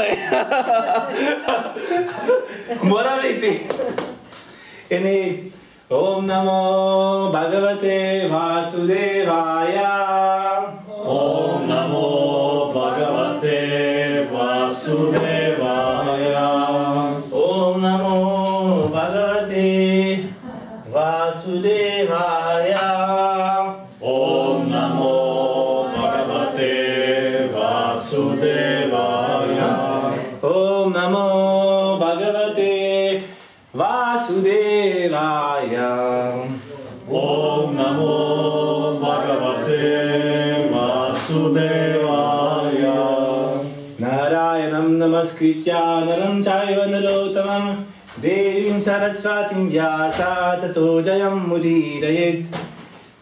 je. Mora biti. E ne, Om namo bhagavate vasudevaya. Om नमस्कृत्या नरं चैव नरोत्तमं देवीं सरस्वतीं व्यासा ततो जयं मुदीरयेत्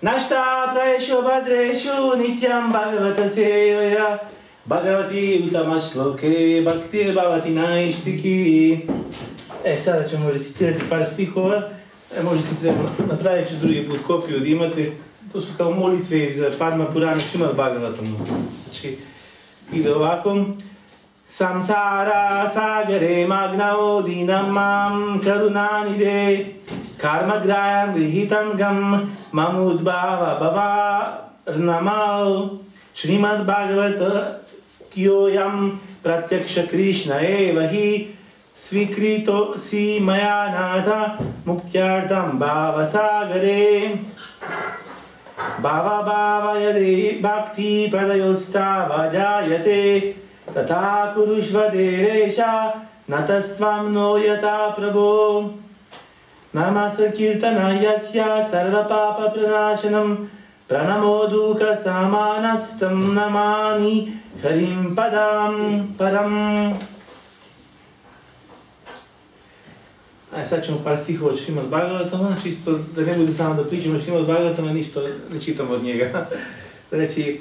नष्टा नष्टाप्रायेषु भद्रेषु नित्यं भगवतसेवया भगवती उत्तमश्लोके भक्तिर्भवति नैष्टिकी E, sada ćemo recitirati par stihova. E, možda si treba, napravit ću drugi put kopiju da imate. To su kao molitve iz Padma Purana Šimad Bhagavatam. Znači, ide ovako. संसारासागरे मग्नौ दीनं मां करुनानि दे कर्मग्राभाव भवार्नम श्रीमद्भगवत् कियो प्रत्यक्षकृष्ण एव हि स्वीकृतोऽसि मया नाथ मुक्त्यार्थं भावसागरे भावभावयते तथा कुरुष्व धीरेशा न तस्त्वां नो यथा प्रभो नमसकीर्तनायस्य सर्वपापप्रनाशनं प्रणमो दुःखसामानस्तं नमानि हरिं पदां परम् Aj sad ćemo par stihova od Šrimad Bhagavatama, čisto da ne bude samo da pričamo Šrimad Bhagavatama, ništa ne čitam od njega. znači,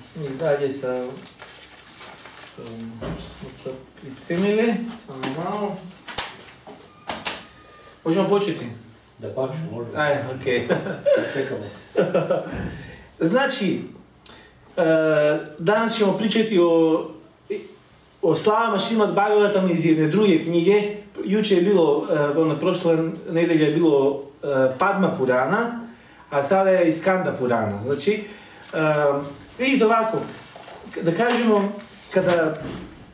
va padairishvara Sadyo hridi avarudyate Trakritibi susrushubistat kshanat Ok, idemo i dalje sa um, smo to pripremili. Samo malo. Možemo početi? Da paču, možda. Aj, ok. Čekamo. Znači, e, danas ćemo pričati o, o slavama Šimad Bhagavatam iz jedne druge knjige. Juče je bilo, e, ono, prošla nedelja je bilo e, Padma Purana, a sada je iz Kanda Purana. Znači, vidite ovako, da kažemo, kada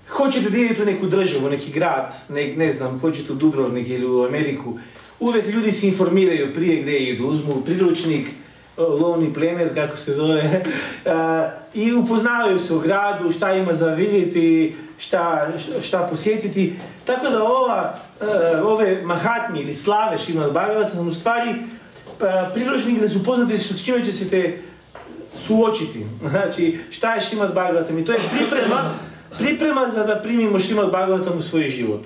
hoćete da idete u neku državu, neki grad, ne, ne znam, hoćete u Dubrovnik ili u Ameriku, uvijek ljudi se informiraju prije gdje idu, uzmu priručnik, Lonely Planet, kako se zove, a, i upoznavaju se u gradu, šta ima za vidjeti, šta, šta posjetiti. Tako da ova, e, ove mahatmi ili slave Šimad Bhagavata sam u stvari priručnik da su upoznati s čime će se te suočiti. Znači, šta je Šimad Bhagavatam? I to je priprema, priprema za da primimo Šimad Bhagavatam u svoj život.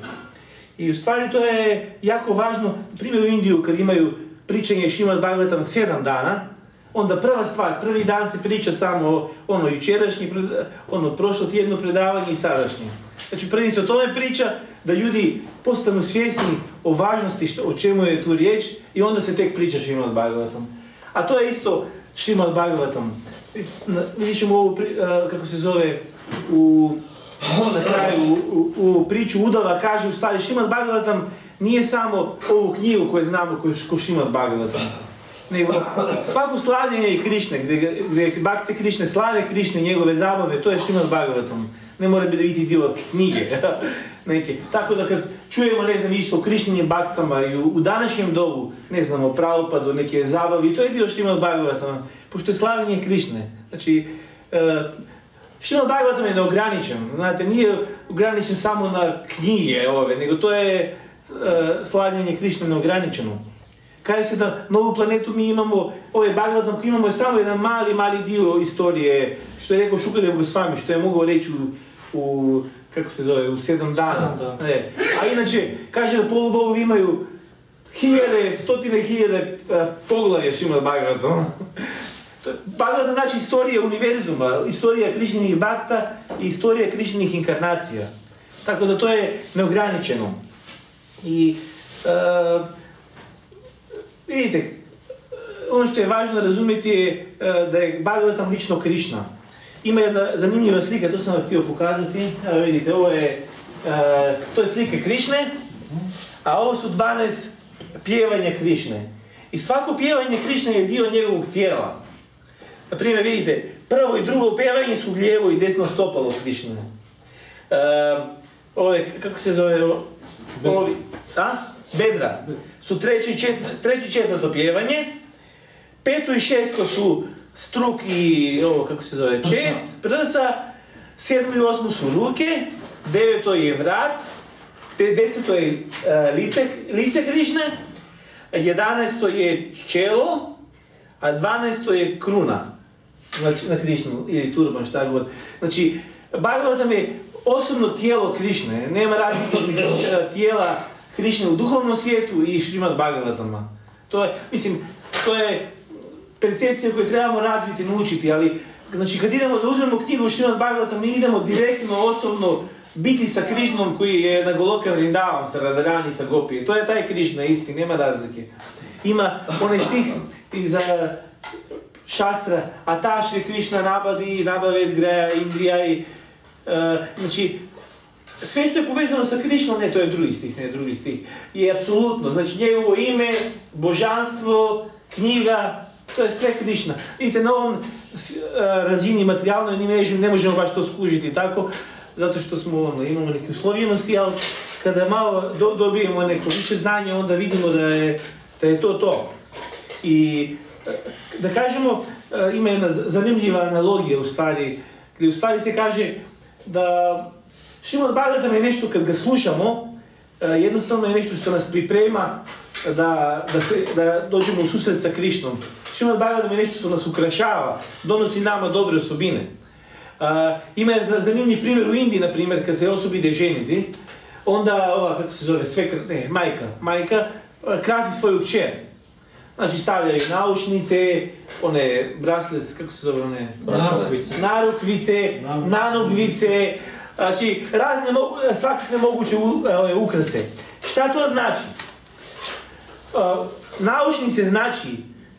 I u stvari to je jako važno, primjer u Indiju kad imaju pričanje Šimad Bhagavatam sedam dana, onda prva stvar, prvi dan se priča samo o ono jučerašnji, ono prošlo tjedno predavanje i sadašnje. Znači prvi se o tome priča, da ljudi postanu svjesni o važnosti što, o čemu je tu riječ i onda se tek priča Šimad Bhagavatam. A to je isto Šimad Bhagavatam. Vidjet ćemo ovu, a, kako se zove, u, na kraju, u, u, priču Udava kaže u stvari Šimad Bhagavatam nije samo ovu knjigu koju znamo koju ko Šimad Bhagavatam. Nego svako slavljenje Krišne, gdje, gdje Bhakti Krišne slave Krišne, njegove zabave, to je Šimad Bhagavatam. Ne mora biti dio knjige. Neke. Tako da kad чуемо, не знам, исто Кришнини бактама и у данашњем добу, не знам, право па до неке забави, е dio што има Бхагаватама, пошто славење Кришне. Значи, што има Бхагаватама е неограничен, знаете, не е ограничен само на книги ове, него тоа е славење Кришне неограничено. Кај се да на планету ми имамо, овој Бхагаватам кој имамо е само еден мали, мали dio историја, што е рекол Шукадев Госвами, што е могол речи у, у како се зове, у 7 дана. 7 А иначе, каже да полубогови имају хиљаде, стотине хиљаде поглавја што има баграто. Багавата значи историја универзума, историја Кришниних бакта и историја Кришниних инкарнација. Така да тоа е неограничено. И е, видите, оно што е важно да разумете е да е Багавата лично Кришна. Ima jedna zanimljiva slika, to sam vam htio pokazati. Evo vidite, ovo je, uh, to je slika Krišne, a ovo su 12 pjevanja Krišne. I svako pjevanje Krišne je dio njegovog tijela. Na primjer, vidite, prvo i drugo pjevanje su lijevo i desno stopalo Krišne. Uh, ovo je, kako se zove, ovo- ovi, a? Bedra. Su treće i četvrto, treće i četvrto pjevanje. Peto i šesto su struk i ovo, kako se zove, čest, prsa. Sedmo i osmo su ruke. Deveto je vrat. Deseto je e, lice, lice Krišne. Jedanaesto je čelo. A dvanaesto je kruna. Znači, na Krišnu ili turban, šta god. Znači, Bhagavatam je osobno tijelo Krišne. Nema razlike između e, tijela Krišne u duhovnom svijetu i Šrimad Bhagavatama. To je, mislim, to je перцепција која требамо развити, научити, али значи кога идемо да узмемо книга Ушинот Багавата, ми идемо директно особно бити со Кришном кој е на Голока Вриндавам, со Радарани, со Гопи. Тоа е тај Кришна, исти, нема разлики. Има оне стих и за шастра, а таа Шри Кришна набади, набавет греја, Индрија и... Е, значи, све што е повезано со Кришна, не, тоа е други стих, не, е други стих, И е апсолутно. Значи, негово име, божанство, книга, to je sve Krišna. Vidite, na ovom e, razini materijalnoj ni ne, možemo baš to skužiti tako, zato što smo, ono, imamo neke uslovljenosti, ali kada malo do, dobijemo neko više znanje, onda vidimo da je, da je to to. I e, da kažemo, e, ima jedna zanimljiva analogija u stvari, gdje u stvari se kaže da Šimon Bhagavatam je nešto kad ga slušamo, jednostavno je nešto što nas priprema da, da, se, da dođemo u susret sa Krišnom. Šimon Bhagavatam je nešto što nas ukrašava, donosi nama dobre osobine. Uh, ima je za- zanimljiv primjer u Indiji, na primjer, kad se osoba ide ženiti, onda ova, kako se zove, sve, ne, majka, majka, krasi svoju kćer. Znači stavljaju naušnice, one braslet, kako se zove, one Narukvice. narukvice, nanogvice, znači razne mogu- svakakve moguće ove, ukrase. Šta to znači? Uh, naušnice znači,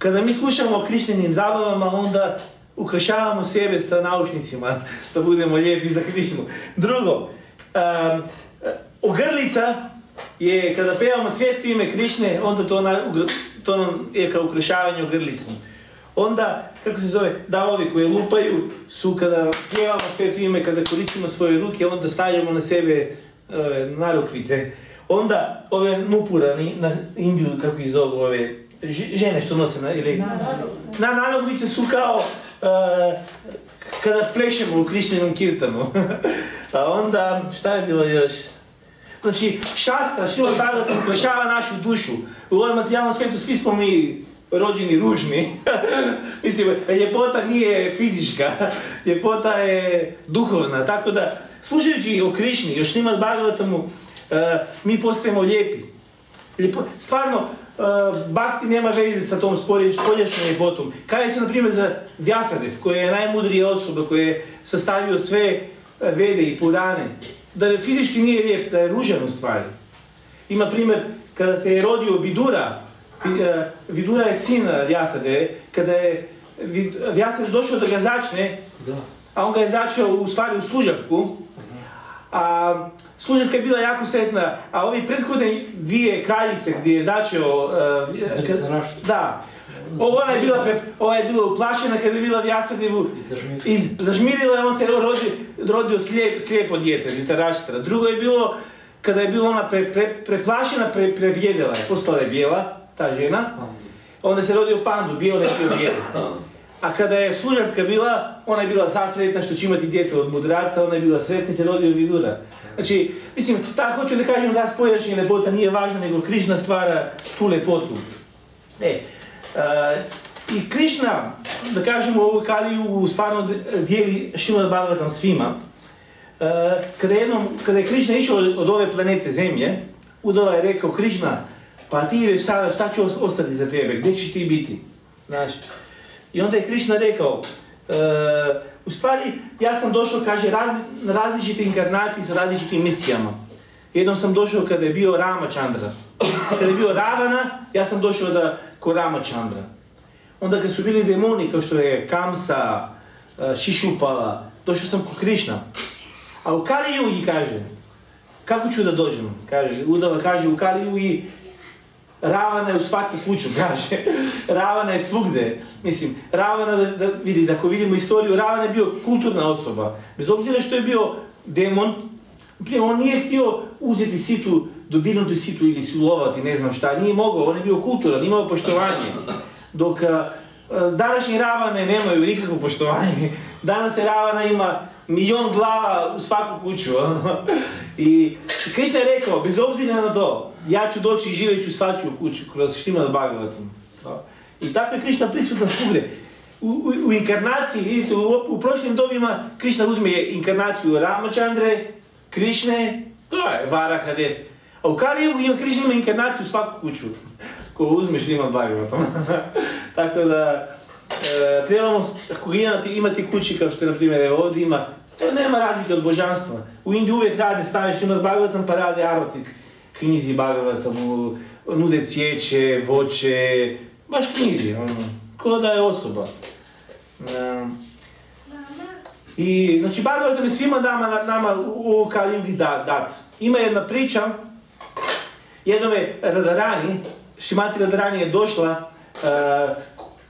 kada mi slušamo o Krišnenim zabavama, onda ukrašavamo sebe sa naušnicima, da budemo lijepi za Krišnu. Drugo, um, ogrlica je, kada pevamo sveto ime Krišne, onda to, na, to nam je kao ukrašavanje ogrlicom. Onda, kako se zove, davovi koje lupaju su kada pjevamo sveto ime, kada koristimo svoje ruke, onda stavljamo na sebe ove, narukvice. Onda ove nupura ni- na Indiju, kako ih zovu, ove žene što nose na, ili, na nanogvice su kao e, kada plešemo u Krišnenom kirtanu. A onda, šta je bilo još? Znači, šastra, Šila Bhagavatam ukrašava našu dušu. U ovom materijalnom svijetu svi smo mi rođeni ružni. Mislim, ljepota nije fizička, ljepota je duhovna. Tako da, slušajući o Krišni, o Šrimad Bhagavatamu, e, mi postajemo lijepi. Lijepo, stvarno, uh, Bhakti nema veze sa tom spolje- spoljašnjom ljepotom. Kaj se, na primjer, za Vjasadev, koji je najmudrija osoba, koji je sastavio sve uh, vede i purane, da je fizički nije lijep, da je ružan u stvari. Ima primjer, kada se je rodio Vidura, Vi- uh, Vidura je sin Vjasadeve, kada je Vjasadev došao da ga začne, a on ga je začeo u stvari u služavku, a služavka je bila jako sretna, a ovi prethodne dvije kraljice gdje je začeo... Uh, Dhritarashtra. da, ona je bila, pre, ova je bila uplašena kada je bila Vjasadevu, Izražmirila. iz, zažmirila je, on se rodi, rodio slijep, slijepo dijete, Dhritarashtra. Drugo je bilo, kada je bila ona pre, pre, preplašena, pre, prebjedela je, postala je bijela, ta žena, onda se rodio pandu, bijela je bio bijela. A kada je služavka bila, ona je bila sasretna što će imati dijete od mudraca, ona je bila sretna i se rodio vidura. Znači, mislim, tako hoću da kažem da spoljašnja ljepota nije važna, nego Krišna stvara tu lepotu. E, I Krišna, da kažemo, u ovoj Kaliju stvarno dijeli Šrimad Bhagavatam svima. E, kada, jednom, kada je Krišna išao od, ove planete Zemlje, Udova je rekao, Krišna, pa ti ideš sada, šta će os- ostati za tebe, gdje ćeš ti biti? Znači, i onda je Krišna rekao, e, u stvari, ja sam došao, kaže, na različite inkarnacije sa različitim misijama. Jednom sam došao kada je bio Ramachandra. Kada je bio Ravana, ja sam došao da, ko Ramachandra. Onda kad su bili demoni, kao što je Kamsa, e, Šišupala, došao sam ko Krišna. A u Kali Yugi kaže, kako ću da dođem? Kaže, Udava kaže, u Kali Yugi Ravana je u svaku kuću, kaže. Ravana je svugde. Mislim, Ravana, da, da ako vidimo istoriju, Ravana je bio kulturna osoba. Bez obzira što je bio demon, on nije htio uzeti situ, dodirnuti situ ili silovati, ne znam šta, nije mogao, on je bio kulturan, imao poštovanje. Dok a, današnji Ravane nemaju nikakvo poštovanje. Danas je Ravana ima milion glava u svaku kuću. ono. I Krišna je rekao, bez obzira na to, ja ću doći i živjet ću svačiju kuću kroz Štimad Bhagavatam. I tako je Krišna prisutan svugdje. U, u, u inkarnaciji, vidite, u, u prošlim dobima Krišna uzme inkarnaciju Ramachandre, Krišne, to je Varahadev. A u Kali Yugu ima Krišna ima inkarnaciju u svaku kuću. Ko uzmeš ima Bhagavatam. Tako da, trebamo, ako imati, imati kući kao što je, na primjer, ovdje ima, to nema razlike od božanstva. U Indiji uvijek rade, staviš ima Bhagavatam pa rade arotik knjizi Bhagavatamu, nude cvijeće, voće, baš knjizi, ono, ko da je osoba. Um, I, znači, Bhagavatam je svima nama, nama u Kali da, dat. Ima jedna priča, jednome Radharani, Šimati Radharani je došla uh,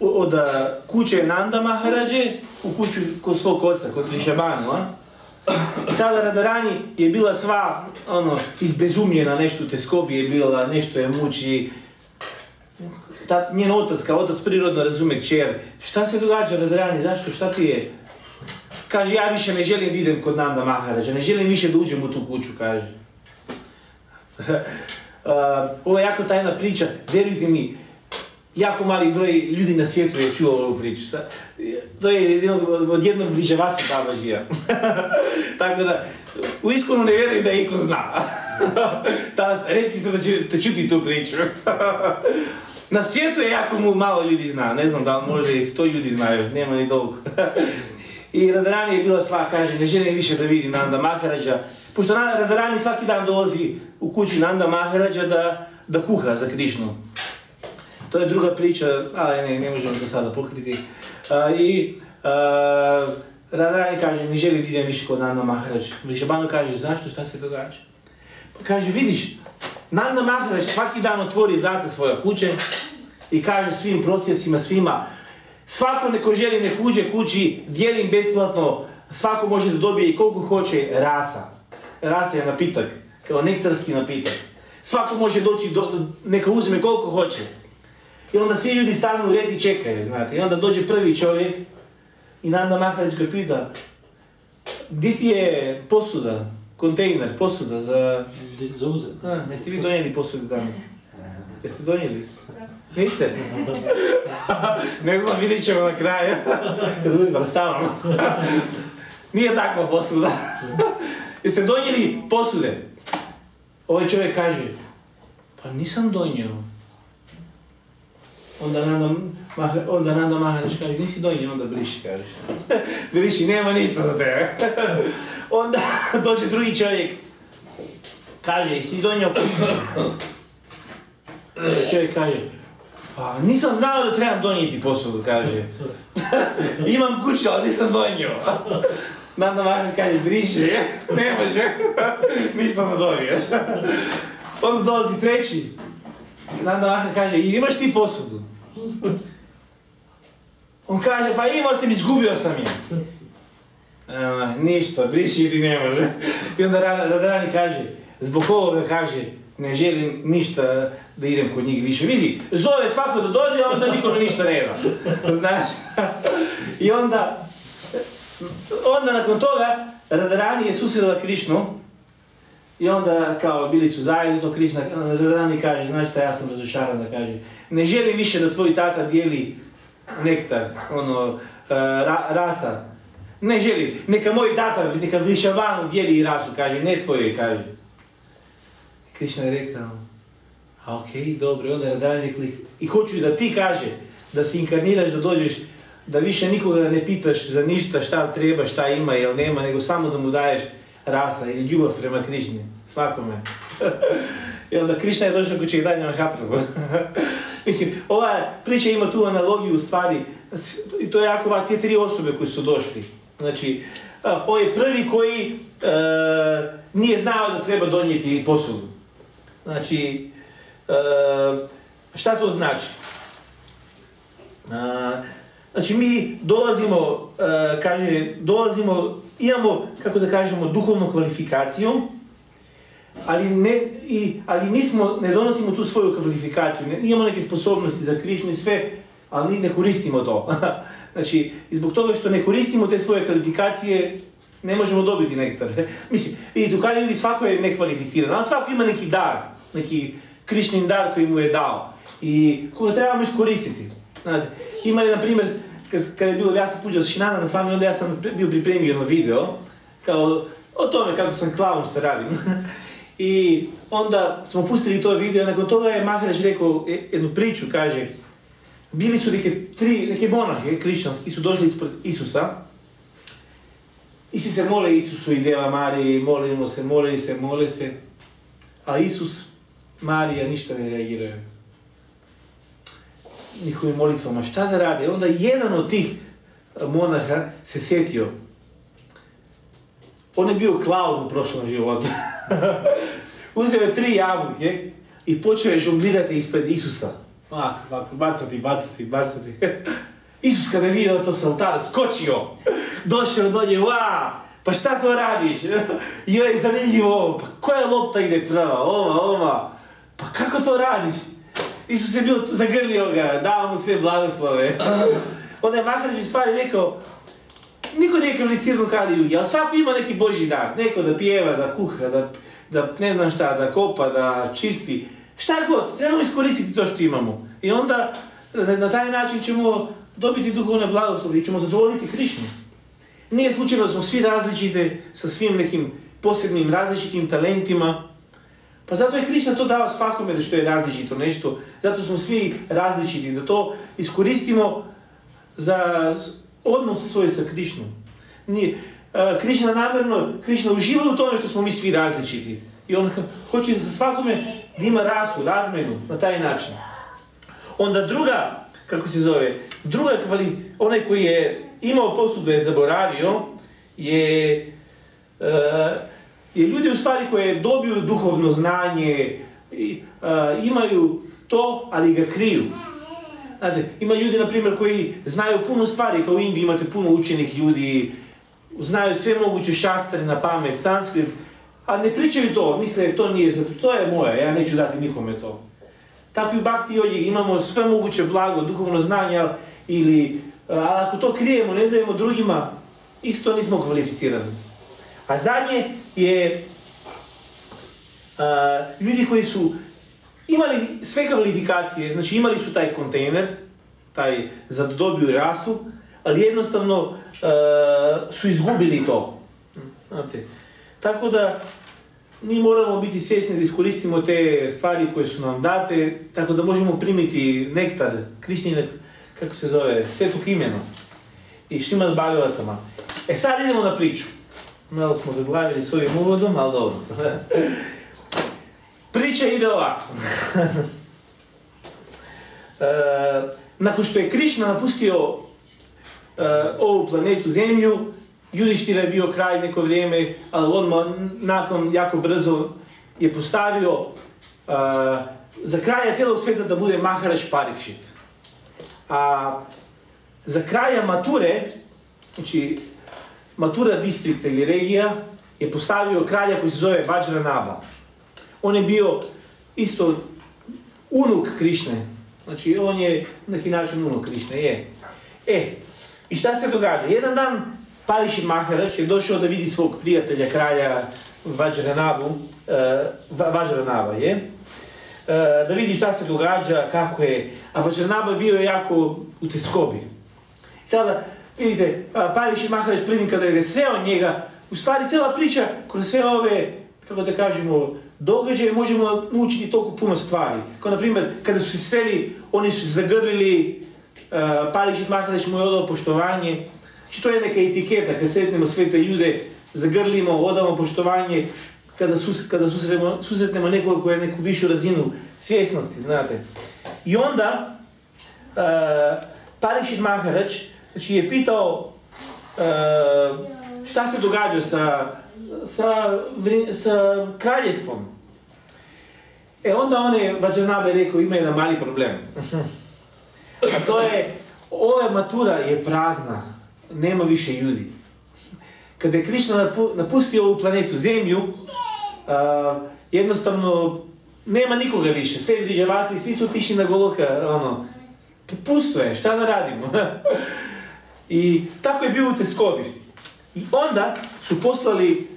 od uh, kuće Nanda Maharađe u kuću kod svog oca, kod Rišabanu, a? Sada Radharani je bila sva, ono, izbezumljena, nešto u teskobi je bila, nešto je muči. Ta, njen otac, kao otac prirodno razume kćer. Šta se događa Radharani, zašto, šta ti je? Kaže, ja više ne želim da idem kod Nanda Maharađa, ne želim više da uđem u tu kuću, kaže. Uh, ovo je jako tajna priča, vjerujte mi, jako mali broj ljudi na svijetu je čuo ovu priču. To je od, jednog Vrižavasi Babažija. Tako da, u iskonu ne vjerujem da iko zna. Danas, redki ste da ćete čuti tu priču. na svijetu je jako malo ljudi zna, ne znam da li možda i sto ljudi znaju, nema ni toliko. I Radharani je bila sva, kaže, ne želim više da vidim Nanda Maharađa, pošto Radharani svaki dan dolazi u kući Nanda Maharađa da, da kuha za Krišnu. To je druga priča, ali ne, ne možemo to sada pokriti. A, I a, Radharani kaže, ne želim da idem više kod Nanda Maharaj. Vrišabanu kaže, zašto, šta se događa? Pa kaže, vidiš, Nanda Maharaj svaki dan otvori vrata svoje kuće i kaže svim prosjecima, svima, svako neko želi nek uđe kući, dijelim besplatno, svako može da dobije i koliko hoće rasa. Rasa je napitak, kao nektarski napitak. Svako može doći, do, do- neka uzme koliko hoće. I onda svi ljudi stanu u red i čekaju, znate. I onda dođe prvi čovjek i Nanda Maharić ga pita Gdje ti je posuda, kontejner, posuda za... Za uzet. A, jeste vi donijeli posudu danas? Jeste donijeli? Niste? ne znam, vidjet ćemo na kraju. Kad budemo samo. Nije takva posuda. Jeste donijeli posude? Ovaj čovjek kaže, pa nisam donio. Onda Nanda, Maha, onda Nanda Maharić kaže, nisi donio, onda briši, kaže. briši, nema ništa za tebe. onda dođe drugi čovjek, kaže, jesi donio? Čovjek kaže, pa nisam znao da trebam donijeti posudu, kaže. Imam kuću, ali nisam donio. Nanda Maharić kaže, briši, ne može, ništa ne dobiješ. Onda dolazi treći. Nanda Maharić kaže, "I imaš ti posudu? On kaže, pa imao sam, izgubio sam je. Ništa, briši ti ne može. I onda Ra- Radharani kaže, zbog ovoga kaže, ne želim ništa da idem kod njih više. Vidi, zove svako da dođe, a onda nikome ništa ne da. Znaš? I onda, onda nakon toga, Radharani je susrela Krišnu i onda kao bili su zajedno, to Krišna, Radharani kaže, znaš šta, ja sam razočaran da kaže, ne želim više da tvoj tata dijeli nektar, ono, e, ra, rasa. Ne želim, neka moj tata, neka Višavanu dijeli i rasu, kaže, ne tvoje, kaže. Krišna je rekao, a okej, dobro, onda je klik. I hoću da ti kaže, da se inkarniraš, da dođeš, da više nikoga ne pitaš za ništa šta treba, šta ima ili nema, nego samo da mu daješ rasa ili ljubav prema Krišni, svakome. I onda Krišna je došao ko će ih dalje na Hapravo. Mislim, ova priča ima tu analogiju u stvari, i to je jako važno, te tri osobe koji su došli. Znači, ovo je prvi koji e, nije znao da treba donijeti posudu. Znači, e, šta to znači? A, znači, mi dolazimo, e, kaže, dolazimo, имамо, како да кажеме, духовна квалификација, али не и али не смо, не доносимо ту своја квалификација, не, имаме неки способности за Кришна и све, али ние не користимо тоа. значи, и због тоа што не користимо те своје квалификација, не можеме добити нектар. Мислим, и тука ли свако е неквалифициран, а свако има неки дар, неки Кришнин дар кој му е дал. И кога треба да го Знаете, има на пример kad je bilo ja sam puđao Šinana s vami, onda ja sam bio pripremio jedno video, kao o tome kako sam klaun što radim. I onda smo pustili to video, nakon toga je Maharaj rekao jednu priču, kaže, bili su neke tri, neke monarhe krišćanski, su došli ispred Isusa, i si se mole Isusu i Deva Mariji, molimo se, molili se, mole se, a Isus, Marija ništa ne reagiraju. Njihovim molitvama, šta da rade? Onda jedan od tih monarha se sjetio. On je bio klaun u prošlom životu. Uzeo je tri jabuke i počeo je žonglirati ispred Isusa. Ovako, ovako, bacati, bacati, bacati. Isus kada je vidio to s altara, skočio. Došao dolje, va, pa šta to radiš? Joj, zanimljivo ovo, pa koja lopta ide prava, ova, ova. Pa kako to radiš? Isus je bio, zagrlio ga, dao mu sve blagoslove. Onda je Maharađi stvari rekao, niko nije kvalificiran kali jugi, ali svako ima neki božji dar. Neko da pjeva, da kuha, da, da ne znam šta, da kopa, da čisti. Šta god, trebamo iskoristiti to što imamo. I onda na, na taj način ćemo dobiti duhovne blagoslove i ćemo zadovoljiti Krišnu. Nije slučajno da smo svi različite sa svim nekim posebnim različitim talentima. Pa zato je Krišna to dao svakome da što je različito nešto. Zato smo svi različiti, da to iskoristimo za odnos svoj sa Krišnom. Nije, uh, Krišna namjerno, Krišna uživa u tome što smo mi svi različiti. I on hoće za svakome da ima rasu, razmenu na taj način. Onda druga, kako se zove, druga kvali, onaj koji je imao posudu je zaboravio, je, uh, je ljudi u stvari koje dobiju duhovno znanje, i, uh, imaju to, ali ga kriju. Znate, ima ljudi, na primjer, koji znaju puno stvari, kao u Indiji imate puno učenih ljudi, znaju sve moguće šastre na pamet, sanskrit, a ne pričaju to, misle to nije to je moje, ja neću dati nikome to. Tako i u Bhakti Yogi imamo sve moguće blago, duhovno znanje, ili, ali ako to krijemo, ne dajemo drugima, isto nismo kvalificirani. A zadnje je a, ljudi koji su imali sve kvalifikacije, znači imali su taj kontejner, taj za dobiju rasu, ali jednostavno uh, su izgubili to. Znate. Tako da mi moramo biti svjesni da iskoristimo te stvari koje su nam date, tako da možemo primiti nektar, krišnjinak, kako se zove, svetog imena i Šimad Bhagavatama. E sad idemo na priču. Malo smo zaglavili s ovim uvodom, ali dobro. Priča ide ovako. e, nakon što je Krišna napustio e, ovu planetu Zemlju, Judištira je bio kraj neko vrijeme, ali on nakon jako brzo je postavio uh, za kraja cijelog svijeta da bude Maharaš Parikšit. A za kraja mature, znači matura distrikta ili regija, je postavio kralja koji se zove Vajranaba. On je bio isto unuk Krišne. Znači on je na neki način unuk Krišne, je. E, i šta se događa? Jedan dan Pariši Maharaj je došao da vidi svog prijatelja, kralja Vajranavu, uh, Vajranava je, uh, da vidi šta se događa, kako je, a Vajranava je bio jako u teskobi. Sada, vidite, a, Pariš i Mahareš prvim kada je sreo njega, u stvari cijela priča kroz sve ove, kako da kažemo, događaje možemo naučiti toliko puno stvari. Kao na primjer, kada su se sreli, oni su zagrlili, uh, i Mahareš mu je odao poštovanje. Znači to je neka etiketa, kad sretnemo sve te ljude, zagrlimo, odamo poštovanje, kada, sus, kada susretnemo, susretnemo nekoga koja je neku višu razinu svjesnosti, znate. I onda, uh, Parišit Maharać znači, je pitao uh, šta se događa sa, sa, sa kraljestvom. E onda on je, Vađanabe rekao, ima jedan mali problem. A to je, ova matura je prazna, nema više ljudi. Kada je Krišna napu- napustio ovu planetu Zemlju, a, jednostavno nema nikoga više, sve vriđavasi, svi su tiši na goloka, ono, pusto je, šta da radimo? I tako je bio u Teskobi. I onda su poslali,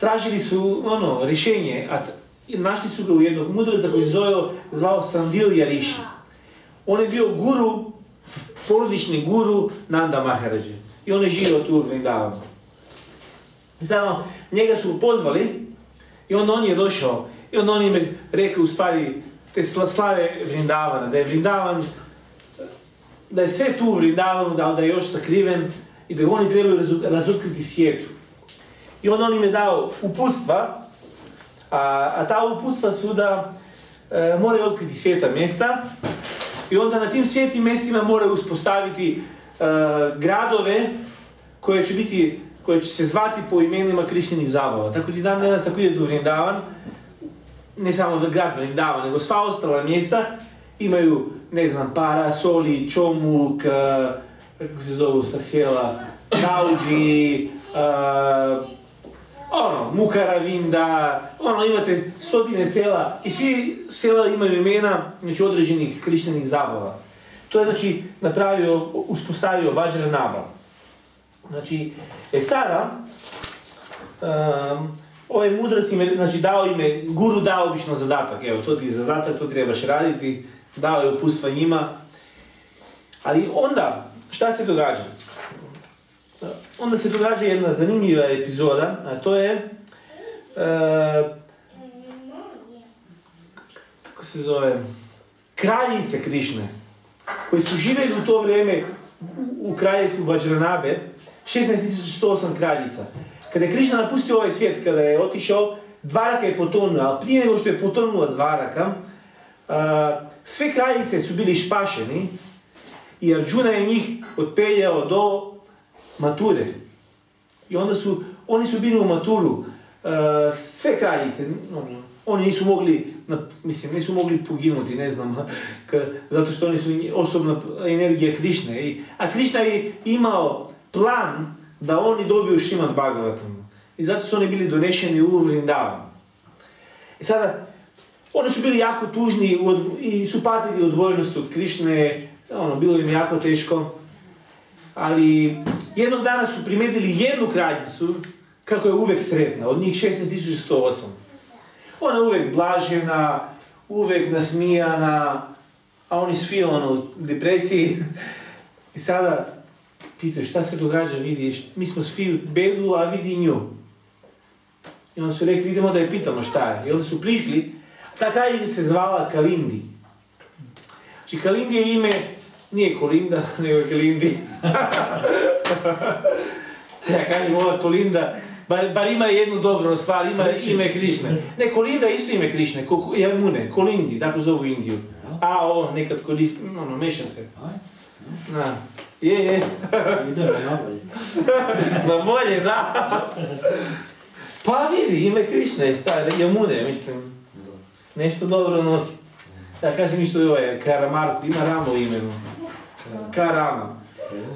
tražili su ono, rješenje, a našli su ga u jednog mudraca koji se zove, zvao Sandilja Rishi. On je bio guru, porodični guru Nanda Maharađe. I on je živio tu u Vrindavanu. Ono, njega su pozvali i onda on je došao i onda on im je rekao u stvari te sla- slave Vrindavana, da je Vrindavan, da je sve tu u Vrindavanu, da, da je još sakriven i da oni trebaju razotkriti svijetu. I onda on im je dao uputstva, a, a ta uputstva su da e, moraju otkriti svijeta mjesta i onda na tim svijetim mjestima moraju uspostaviti e, gradove koje će biti koje će se zvati po imenima Krišćanih zabava. Tako da dan danas ako idete u Vrindavan, ne samo grad Vrindavan, nego sva ostala mjesta imaju, ne znam, para, soli, čomuk, eh, kako se zovu sa sjela, nauđi, eh, ono, Mukaravinda, ono, imate stotine sela i svi sela imaju imena znači, određenih krišćanih zabava. To je, znači, napravio, uspostavio Vajra Naba. Znači, e sada, um, ovaj mudrac im je, znači dao ime, guru dao obično zadatak, evo, to ti je zadatak, to trebaš raditi, dao je uputstva njima. Ali onda, šta se događa? Onda se događa jedna zanimljiva epizoda, a to je, e, kako se zove, kraljice Krišne, koji su živjeli u to vrijeme u, kraljevstvu Vajranabe, 16.108 kraljica. Kada je Krišna napustio ovaj svijet, kada je otišao, Dvaraka je potonula, ali prije nego što je potonula Dvaraka, sve kraljice su bili špašeni i Arjuna je njih otpeljao do mature. I onda su, oni su bili u maturu, sve kraljice, ono, oni nisu mogli, mislim, nisu mogli poginuti, ne znam, zato što oni su osobna energija Krišne. A Krišna je imao plan da oni dobiju Šimad Bhagavatam. I zato su oni bili donešeni u Vrindavan. I sada, oni su bili jako tužni i su patili odvojenost od Krišne, ono, bilo im jako teško. Ali jednog dana su primetili jednu kraljicu, kako je uvek sretna, od njih 16.108. Ona je uvek blažena, uvek nasmijana, a oni svi ono, u depresiji. I sada pitaju šta se događa, vidiš, mi smo svi u bedu, a vidi nju. I onda su rekli, idemo da je pitamo šta je. I onda su prišli, ta kraljica se zvala Kalindi. Znači Kalindi je ime, nije Kolinda, nego je Kalindi. ja kažem, ova Kolinda, bar, bar ima jednu dobru stvar, ima ime Krišne. Ne, Kolinda isto ime Krišne, ko, ko- Jamune, Kolindi, tako zovu Indiju. A, o, nekad koristi, ono, meša se. Na, je, je. Idemo. Na bolje, da. Pa vidi, ime Krišna je Jamune, mislim. Nešto dobro nosi. Ja kažem isto i ovaj, Karamarko, ima Ramo u imenu. Karama.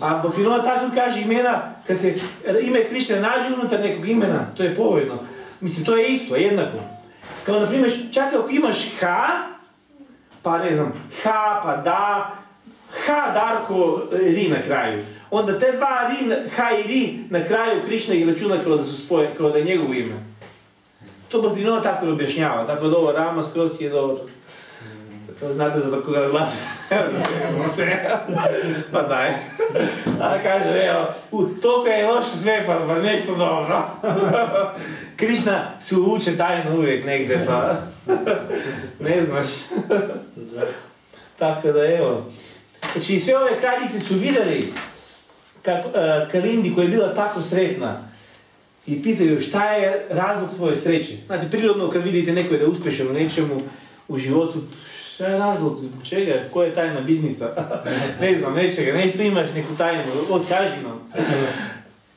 A Bhaktivinoda tako kaže imena, kad se ime Krišne nađe unutar nekog imena, to je povoljno. Mislim, to je isto, jednako. Kao, na primjer, čak ako imaš H, pa ne znam, H, pa da, H, Darko, Ri na kraju. Onda te dva ri, H i Ri na kraju Krišna ih računa kao da su spoje, kao da je njegovo ime. то Батринова така го објашнява, така добро, рама скроз е добро. Знаете за тоа кога гласите. Па дај. А каже, ео, тока е лошо све, па бар нешто добро. Кришна се уче тајно увек негде, па не знаш. Така да ево. Значи, се овие крадици су видели како Калинди која била тако сретна, i pitaju šta je razlog tvoje sreće. Znači prirodno kad vidite neko da je uspješan u nečemu u životu, šta je razlog, zbog čega, koja je tajna biznisa? ne znam, nečega, nešto imaš neku tajnu, odkaži nam.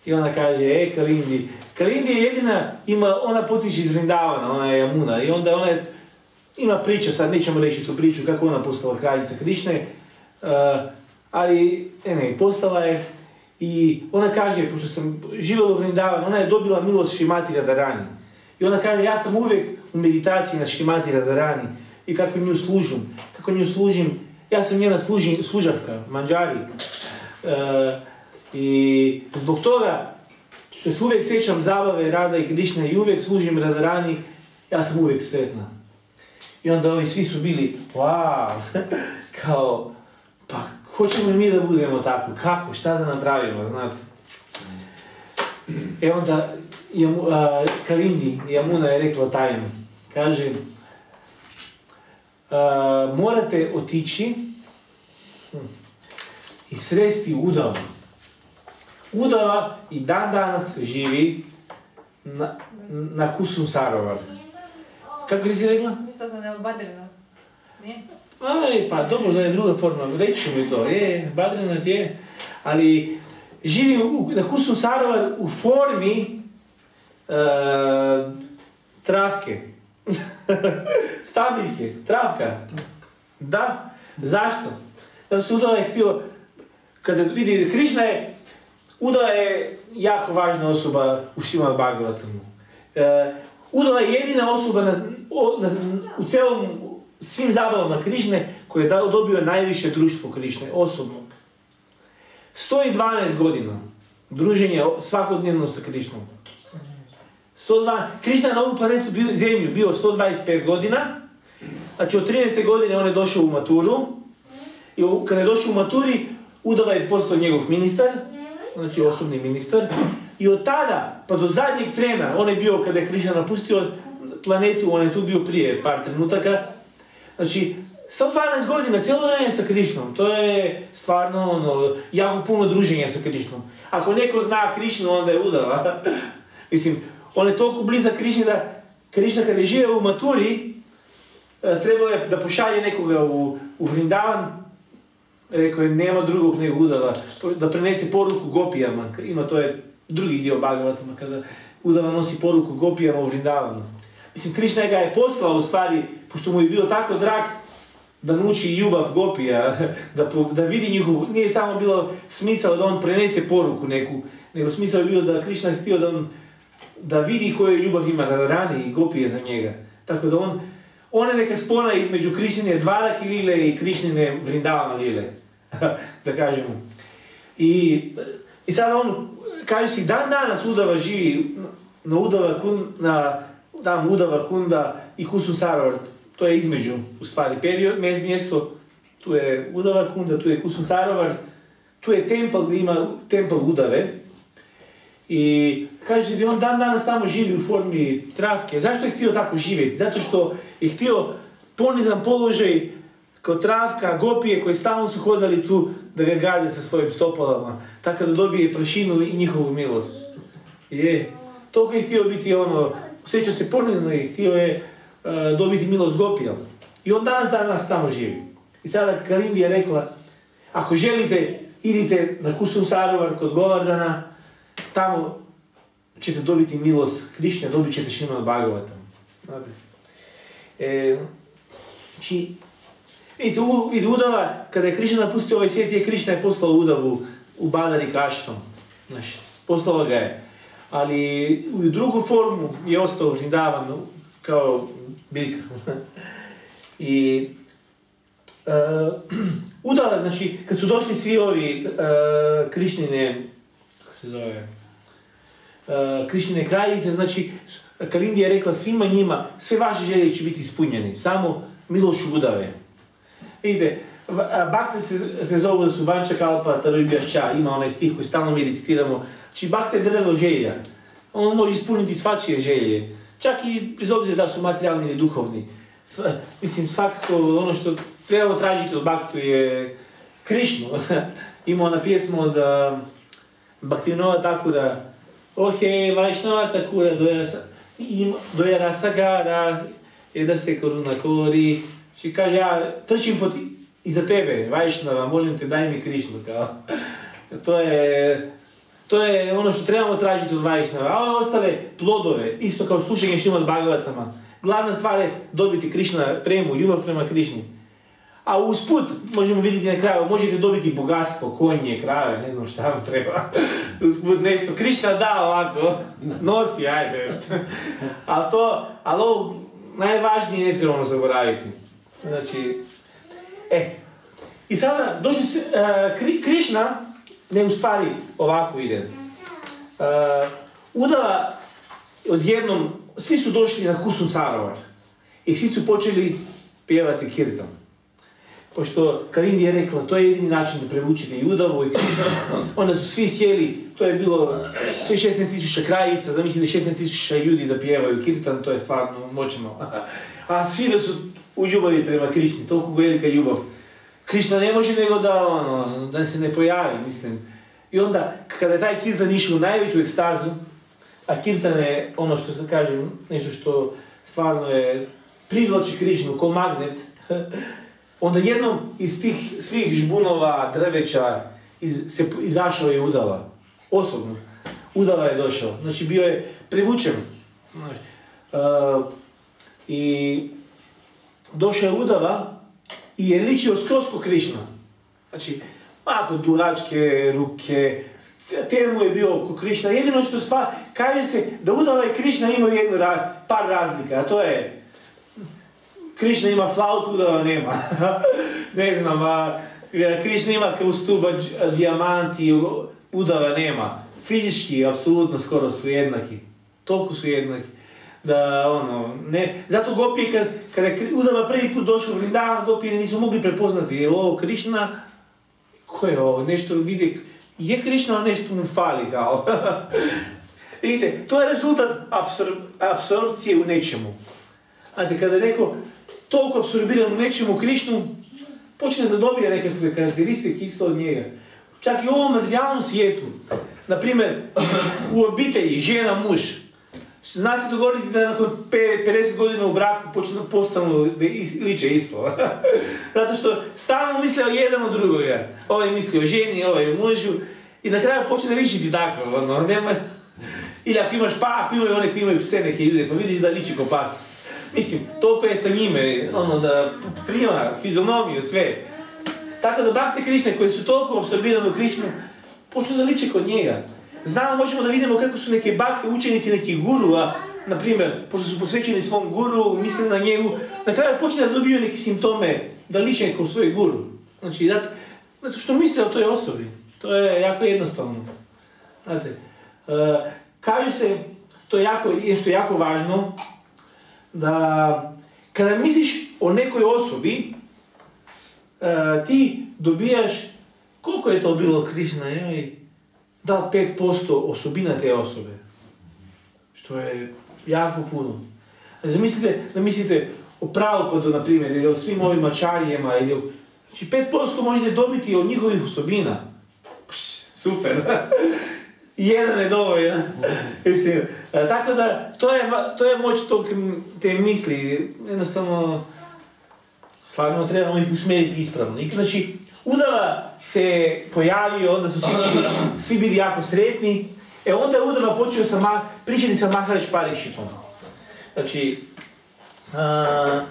I ona kaže, e Kalindi, Kalindi je jedina, ima, ona potiče iz Vrindavana, ona je Jamuna i onda ona je, ima priča, sad nećemo reći tu priču kako ona postala kraljica Krišne, uh, ali ne, ne, postala je i ona kaže, pošto sam živjela u Vrindavanu, ona je dobila milost Šimati Radarani. I ona kaže, ja sam uvijek u meditaciji na Šimati Radarani i kako nju služim, kako nju služim, ja sam njena služi, služavka, manđari. Uh, I zbog toga što se uvijek sjećam zabave, rada i Krišne i uvijek služim Radarani, ja sam uvijek sretna. I onda ovi svi su bili, wow, kao, hoćemo mi da budemo tako, kako, šta da napravimo, znate. E onda Jam, a, Kalindi, Jamuna je rekla tajnu, kaže, a, morate otići hm, i sresti udavu. Udava i dan danas živi na, na Kusum Sarovar. Kako ti si rekla? Šta sam ne badrina? Nije? Aj, pa dobro, da je druga forma, reći mi to, je, Badrinat je, ali živi u, na Kusum Sarovar u formi e, travke, stabiljke, travka. Da, zašto? Zato što Udava je htio, kada vidi, Krišna je, Udava je jako važna osoba u Šimad Bhagavatamu. E, Udava je jedina osoba na, na, u celom svim zabavama Krišne koji je dobio najviše društvo Krišne, osobnog. 112 godina druženje svakodnevno sa Krišnom. 102, Krišna je na ovu planetu bio, zemlju bio 125 godina, znači od 13. godine on je došao u maturu i kada je došao u maturi, Udava je postao njegov ministar, znači osobni ministar, i od tada pa do zadnjeg trena, on je bio kada je Krišna napustio planetu, on je tu bio prije par trenutaka, Значи, Со 12 година цело време со Кришном. Тоа е стварно но, јаво пуно дружење со Кришном. Ако некој знае Кришно, онда е удава. Мислим, он е толку близа Кришни да Кришна каде живее у матури, треба е да пошаље некога у, у Вриндаван, рекој нема другог него удава, да пренесе поруку Гопијама, има тоа е други дел Багавата, ма каза, удава носи поруку Гопијама во Вриндаван. Mislim, Krišna ga je poslao u stvari, pošto mu je bio tako drag, da nuči ljubav gopija, da, da vidi njihovu, nije samo bilo smisao da on prenese poruku neku, nego smisao je bilo da Krišna je htio da on da vidi koju ljubav ima Radharani i gopije za njega. Tako da on, on je neka spona između Krišnine Dvaraki lile i Krišnine Vrindavana lile, da kažemo. I, I sada on, kaže si, dan danas Udava živi na Udava kun, na tam Udava Kunda i Kusum Sarovar, to je između, u stvari, period, mjesto, tu je Udava Kunda, tu je Kusum Sarovar, tu je tempel gdje ima tempel Udave. I kaže da on dan danas tamo živi u formi travke. Zašto je htio tako živjeti? Zato što je htio ponizan položaj kao travka, gopije koji stalno su hodali tu da ga gaze sa svojim stopalama, tako da dobije prašinu i njihovu milost. Je, toliko je htio biti ono, osjećao se ponizno i htio je uh, dobiti milost gopijom. I on danas danas tamo živi. I sada Kalindi je rekla, ako želite, idite na Kusum Sarovar kod Govardana, tamo ćete dobiti milost Krišnja, dobit ćete Šimad Bhagavatam. Znate? E, znači, vidite, u, vidi Udava, kada je Krišna napustio ovaj svijet, je Krišna je poslao Udavu u Badari Kaštom. Znači, poslao ga je. Ali u drugu formu je ostao Vrindavan kao biljka. I uh, Udava, znači, kad su došli svi ovi uh, Krišnine, kako se zove, uh, Krišnine kraljice, znači, Kalindi je rekla svima njima, sve vaše želje će biti ispunjeni, samo miloš Udave. Vidite, a, bakte se, se zovu da su vanča kalpa tarubjašća, ima onaj stih koji stalno mi recitiramo. Bakte je drvo želja. On može ispuniti svačije želje. Čak i bez obzira da su materijalni ili duhovni. Sva, mislim, svakako ono što trebamo tražiti od baktu je Krišnu. Ima ona pjesma od Bhaktivinoda Takura. Ohe, Vajšnava Takura, doja, rasagara, je da se koruna kori. Znači kaže, ja trčim iza tebe, Vajšnava, molim te daj mi Krišnu. Kao. To je, Тоа е оно што требамо тражите од вајшнава. А остале плодове, исто како слушање што имат багаватама. Главна ствар е добити Кришна прему, љубов према Кришни. А успут можеме видите на крајот, можете добити богатство, коње, краве, не знам што вам треба. успут нешто Кришна да овако, носи, ајде. а то, ало најважнije не треба да заборавите. Значи е. И сада дошли се Кришна ne u stvari ovako ide. Uh, udala odjednom, svi su došli na Kusum Sarovar i svi su počeli pjevati kirtan. Pošto Kalindi je rekla, to je jedini način da prevučite i udavu i kirtan. Onda su svi sjeli, to je bilo sve 16.000 krajica, zamislite 16.000 ljudi da pjevaju kirtan, to je stvarno moćno. A svi da su u ljubavi prema Krišni, toliko velika ljubav. Krišna ne može nego da, ono, da se ne pojavi, mislim. I onda, kada je taj kirtan išao u najveću ekstazu, a kirtan je ono što se kaže, nešto što stvarno je privlači Krišnu ko magnet, onda jednom iz tih svih žbunova, drveća, iz, se izašao je udava. Osobno. Udava je došao. Znači bio je privučen. Znaš, uh, I došao je udava i je ličio skroz ko Krišna. Znači, ako dugačke ruke, ten mu je bio ko Krišna. Jedino što stvar, kaže se da udava i Krišna imaju jednu par razlika, a to je Krišna ima flautu, udava nema. ne znam, a Krišna ima kao stuba dijamanti, udava nema. Fizički, apsolutno skoro su jednaki. Toliko su jednaki. Da, ono, ne, zato gopije, kad, kada je Udava prvi put došao u Vrindavan, gopije nisu mogli prepoznati, je ovo Krišna, ko je ovo, nešto vidi, je Krišna, nešto mu fali, kao. Vidite, to je rezultat apsor, apsorpcije u nečemu. Znate, kada je neko toliko apsorbiran u nečemu Krišnu, počne da dobije nekakve karakteristike isto od njega. Čak i u ovom materijalnom svijetu, na primjer, u obitelji, žena, muž, Zna se dogoditi da nakon pe- 50 godina u braku počnu postanu da is- liče isto. Zato što stalno misle o jedan od drugoga. Ovaj misli o ženi, ovaj o mužu. I na kraju počne ličiti tako, ono, nema... Ili ako imaš pa, ako imaju one koji imaju pse neke ljude, pa vidiš da liči ko pas. Mislim, toliko je sa njime, ono, da prima fizionomiju, sve. Tako da bakte Krišne koji su toliko apsorbirani u Krišnu, počnu da liče kod njega. Знам, можеме да видиме како су неки бакти ученици, неки гуруа, на пример, пошто се посвечени свом гуру, мисле на него, на крај почне да добија неки симптоми, да личи како свој гуру. Значи, дат, значи што мисле о тој особи. Тоа е јако едноставно. Знаете, каже се, тоа е јако, е што јако важно, да кога мислиш о некој особи, ти добиваш колку е тоа било Кришна, da 5% osobina te osobe. Što je jako puno. Zamislite, zamislite o Pravopodu, na primjer, ili o svim ovim mačarijama, ili o... Znači 5% možete dobiti od njihovih osobina. Pš, super. Jedan je dovoljan. Mislim, tako da, to je, to je moć tog, te misli. Jednostavno, stvarno trebamo ih usmjeriti ispravno. Znači, Udava se pojavio, onda su svi bili, svi bili jako sretni. E onda je Udava počeo sa ma, pričati sa Maharaj Parišitom. Znači, a,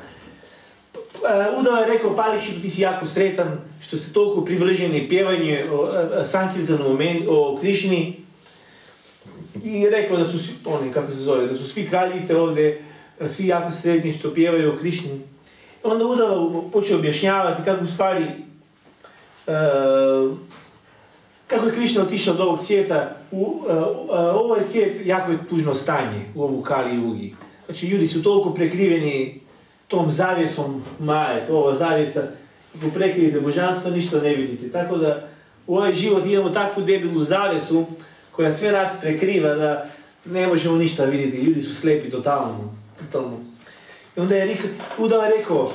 Udava je rekao Parišitu ti si jako sretan što ste toliko privrženi pjevanje o a, Sankirtanu o, men, o Krišni. I rekao da su svi, oni, kako se zove, da su svi kraljice ovdje, svi jako sretni što pjevaju o Krišni. Onda Udava počeo objašnjavati kako u stvari kako je Krišna otišao od ovog svijeta, u, e, e, ovo je svijet jako je tužno stanje u ovu Kali Jugi. Znači ljudi su toliko prekriveni tom zavjesom Maje, ova zavjesa ako prekrijete božanstvo, ništa ne vidite. Tako da u ovaj život imamo takvu debilu zavesu koja sve nas prekriva da ne možemo ništa vidjeti. Ljudi su slepi totalno. totalno. I onda je Udava rekao,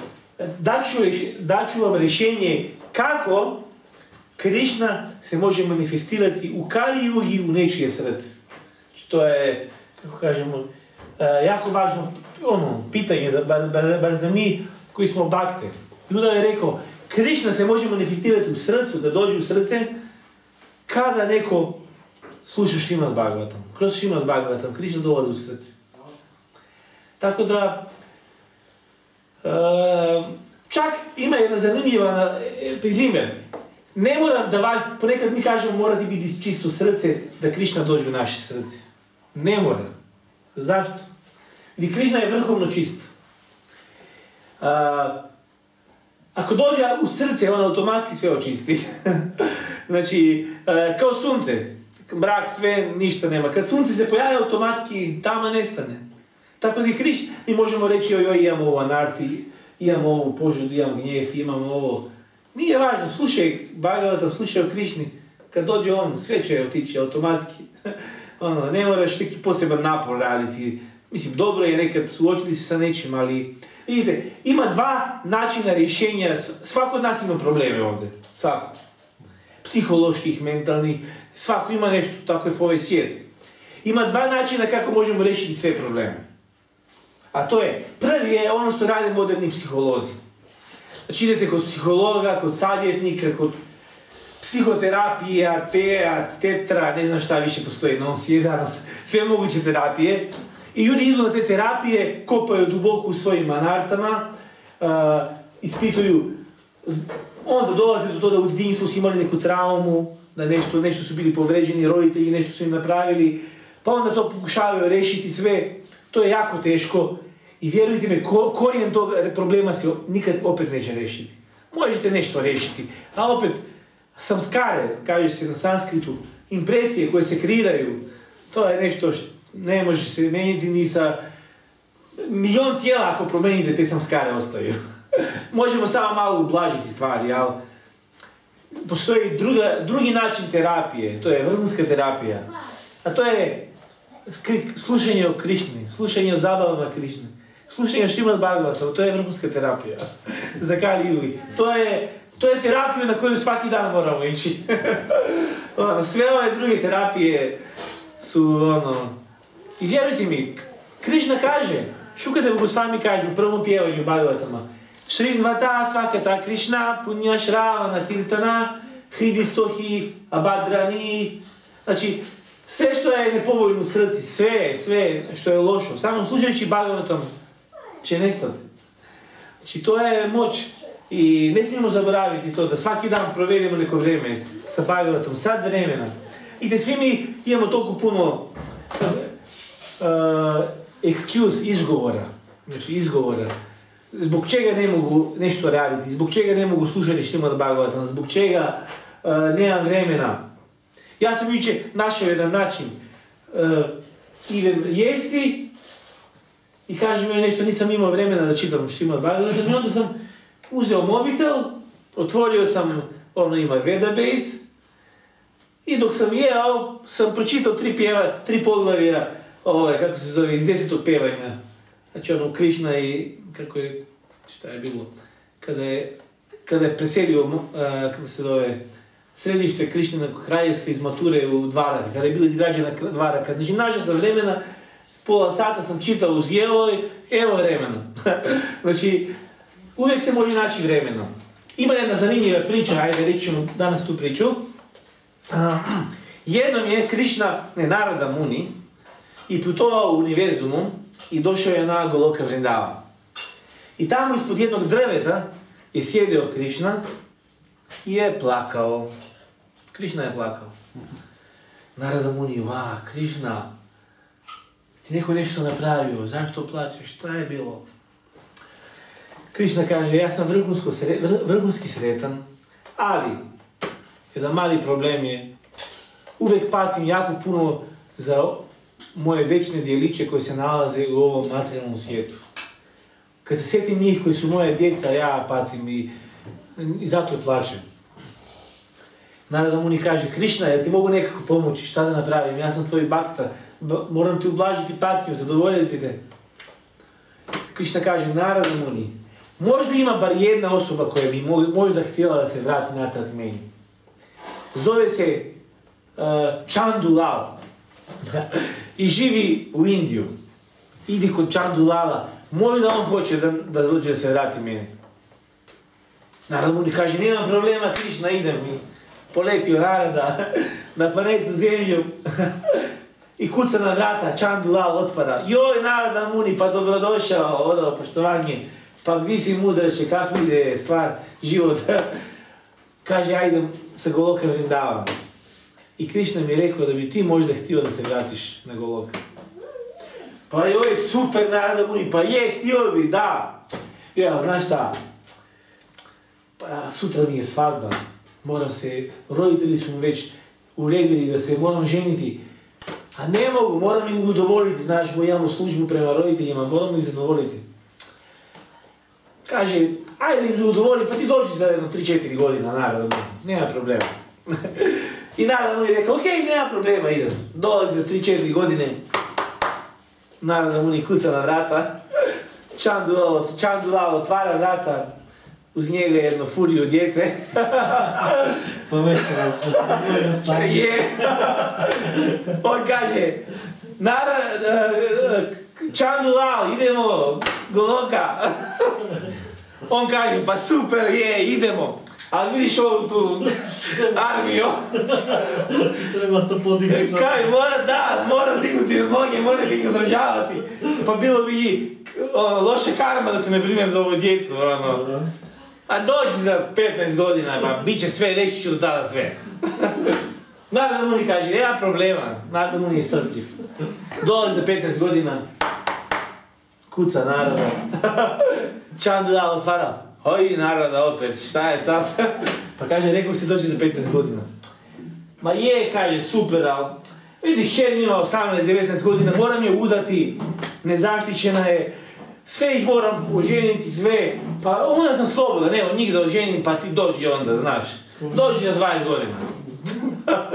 daću, daću vam rješenje како Кришна се може манифестирати у Кали Југи у нечие срце. Тоа е, како кажемо, јако важно оно, питање за бар, бар, бар за ми кои смо бакте. Јуда е рекол, Кришна се може манифестирати у срцу, да дојде у срце, када некој слуша Шримад Бхагаватам. Кроз Шримад Бхагаватам Кришна долази у срце. Така да е, čak ima jedna zanimljiva e, primjer. Ne mora da ponekad mi kažemo mora ti biti čisto srce da Krišna dođe u naše srce. Ne mora. Zašto? Jer Krišna je vrhovno čist. A, ako dođe u srce, on automatski sve očisti. znači, e, kao sunce. Mrak, sve, ništa nema. Kad sunce se pojavi, automatski tama nestane. Tako da i Krišna, mi možemo reći, joj, joj, imamo ovo anarti, imamo ovu požudu, imamo gnjev, imamo ovo. Nije važno, slušaj Bhagavatam, slušaj o Krišni, kad dođe on, sve će otići automatski. ono, ne moraš neki poseban napor raditi. Mislim, dobro je nekad suočiti se sa nečim, ali... Vidite, ima dva načina rješenja, svako od nas ima probleme ovdje, svako. Psiholoških, mentalnih, svako ima nešto, tako je ovaj svijet. Ima dva načina kako možemo riješiti sve probleme. A to je, prvi je ono što rade moderni psiholozi. Znači idete kod psihologa, kod savjetnika, kod psihoterapija, teat, tetra, ne znam šta više postoji ovom svijetu danas, sve moguće terapije. I ljudi idu na te terapije, kopaju duboko u svojim manartama, uh, ispituju, onda dolaze do toga da u djetinjstvu su imali neku traumu, da nešto, nešto su bili povređeni roditelji, nešto su im napravili, pa onda to pokušavaju riješiti sve. To je jako teško i vjerujte ko, korijen tog problema se nikad opet neće riješiti. Možete nešto riješiti, a opet samskare, kaže se na sanskritu, impresije koje se kreiraju, to je nešto što ne može se mijenjati ni sa milion tijela ako promijenite te samskare ostaju. Možemo samo malo ublažiti stvari, ali postoji druga, drugi način terapije, to je vrhunska terapija. A to je slušanje o Krišni, slušanje o zabavama Krišne, Слушање Шиман Багаватов, тоа е врхунска терапија. За Кали Југи. Тоа е тоа е терапија на која сваки дан мораме да ичи. на све овие други терапије су оно И верујте ми, Кришна каже, шукате во да Госвами каже прво првом пјевање Багаватама. Шрин вата сваката Кришна, пунја шравана хиртана, хидистохи, абадрани. Значи, се што е неповојно срци, све, све што е лошо, само слушајќи Багаватам, će nestati. Znači, to je moć. I ne smijemo zaboraviti to da svaki dan provedemo neko vrijeme sa Bhagavatom, sad vremena. I da svi mi imamo toliko puno uh, excuse, izgovora. Znači, izgovora. Zbog čega ne mogu nešto raditi, zbog čega ne mogu slušati Šrimad Bhagavatam, zbog čega uh, nemam vremena. Ja sam jučer našao jedan način. Uh, idem jesti и кажеме нешто нисам имал време да читам Шимон Багалата, да но онда сам узел мобител, отворио сам, оно има ведабейс, и док сам јеал, сам прочитал три пева, три поглавија, ова, како се зове, из десетот певања. Значи, оно Кришна и, како е, шта е било, каде е, каде е преселио, како се зове, средиште Кришнинако крајевство из Матуре у двара, каде е била двара каде Значи, наша съвремена пола сата сам читал уз јело и ево времено. значи, увек се може најчи времено. Има една занимлива прича, ајде речемо данас ту причу. Едном е Кришна не нарада муни и путувал у универзуму и дошел е на Голока Вриндава. И таму испод едног дрвета е седел Кришна и е плакал. Кришна е плакал. Нарада муни, ва, Кришна, ti neko nešto napravio, zašto plaćeš, šta je bilo? Krišna kaže, ja sam sre, vr, vrhunski sretan, ali jedan mali problem je, uvijek patim jako puno za moje večne dijeliće koje se nalaze u ovom materijalnom svijetu. Kad se sjetim njih koji su moje djeca, ja patim i I zato plaćem. Narada Muni kaže, Krišna, ja ti mogu nekako pomoći, šta da napravim, ja sam tvoj bakta, moram ti ublažiti patnju, zadovoljiti te. Krišna kaže, Narada Muni, možda ima bar jedna osoba koja bi mo- možda htjela da se vrati natrag meni. Zove se uh, Chandulal i živi u Indiju. Idi kod Chandulala, možda on hoće da, dođe da se vrati meni. Narada Muni kaže, nema problema, Krišna, idem i poletio Narada na planetu Zemlju i kuca na vrata, Chandulal otvara. Joj, Narada Muni, pa dobrodošao, odao poštovanje. Pa gdje si mudrače, kako ide stvar, život? kaže, ja idem sa Goloka Vrindavan. I Krišna mi je rekao da bi ti možda htio da se vratiš na Goloka. Pa joj, super Narada Muni, pa je, htio bi, da. Ja, znaš šta, pa sutra mi je svadba, moram se, roditelji su mi već uredili da se moram ženiti, a ne mogu, moram im udovoljiti, znaš, mo imamo službu prema roditeljima, moram ih zadovoljiti. Kaže, ajde im udovolji, pa ti dođi za jedno 3-4 godina, naravno, nema problema. I naravno je rekao, okej, nema problema, idem. Dolazi za 3-4 godine, naravno mu ni kuca na vrata, Čandulal, Čandulal otvara vrata, uz njega jedno furiju djece. Povećala se. Je. On kaže, Nara, Čandulal, idemo, Goloka. On kaže, pa super je, idemo. Ali vidiš ovu tu armiju. Treba to podignuti. Kaj, mora, da, moram dignuti noge, moram ih održavati. Pa bilo bi ono, loše karma da se ne brinem za ovu djecu, ono. A dođi za 15 godina, pa bit će sve, reći ću tada sve. Naravno Muni kaže, nema problema, naravno Muni je strpljiv. Dolazi za 15 godina, kuca naroda. Čandula otvara, oj naroda opet, šta je sad? pa kaže, rekao si doći za 15 godina. Ma je, kaže, super, ali vidiš, čer ima 18-19 godina, moram je udati, nezaštićena je, sve ih moram oženiti, sve, pa onda sam slobodan, evo, njih da oženim, pa ti dođi onda, znaš, dođi za 20 godina.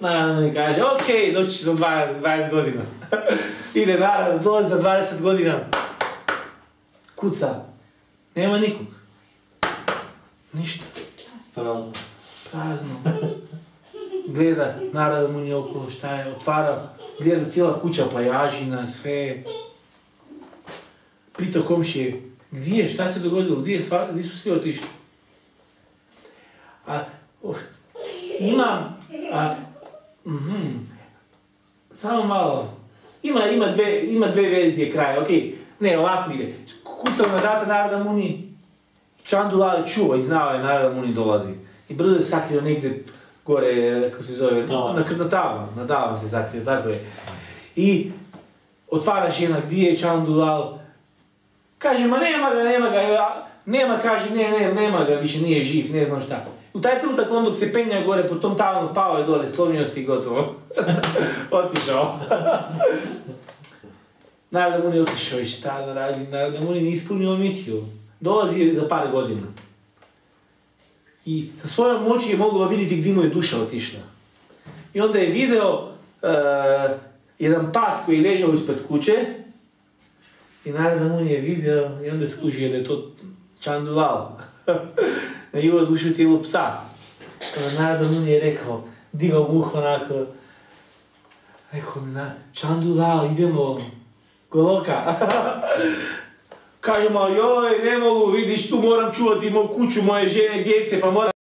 Naravno mi kaže, okej, doći za 20, 20 godina. Ide naravno, dolazi za 20 godina, kuca, nema nikog. Ništa. Prazno. Prazno. Gleda, narada mu nije okolo šta je, otvara, gleda cijela kuća pajažina, sve. Pita komšije, gdje je, šta se dogodilo, gdje, je sva, gdje su svi otišli? A, oh, ima, a, mhm, samo malo, ima, ima, dve, ima dve verzije kraja, okej, ne, ovako ide, kucam na vrata naroda muni, Čandula čuo i znao je naravno da Muni dolazi. I brzo je sakrio negdje gore, kako se zove, na, na tavan, na tavan se sakrio, tako je. I otvara žena, gdje je Čandulal? Kaže, ma nema ga, nema ga, nema, kaže, ne, ne, nema ga, više nije živ, ne znam šta. U taj trenutak on dok se penja gore po tom tavanu, pao je dole, slomio se i gotovo. Otišao. Naravno Muni je otišao i šta da radi, naravno Muni nije ispunio misiju. Dolazi za par godina. I sa svojom moći je mogao vidjeti gdje mu je duša otišla. I onda je video eh, jedan pas koji je ležao ispred kuće i naravno Muni je video i onda je skužio da je to Čandulal. imao dušu tijelu psa. Naravno Muni je rekao, digao muh onako, rekao na, Čandulal, idemo, Goloka. Kaže, ma joj, ne mogu, vidiš, tu moram čuvati moju kuću, moje žene, djece, pa moram